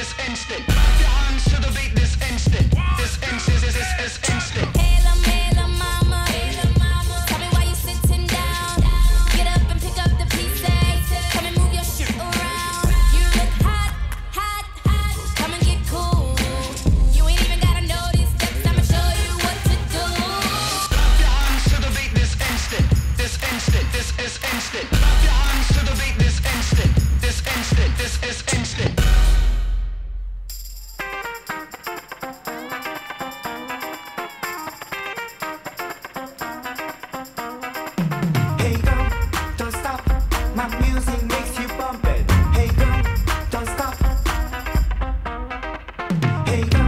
this instant. Clap your hands to the beat this instant. This instant is this mama. Tell me why you sitting down. Get up and pick up the pieces. Come and move your shit around. You look hot, hot, hot. Come and get cool. You ain't even gotta know these steps. I'ma show you what to do. Clap your hands to the beat this. This this is instant. Clap your hands to the beat this instant. Hey,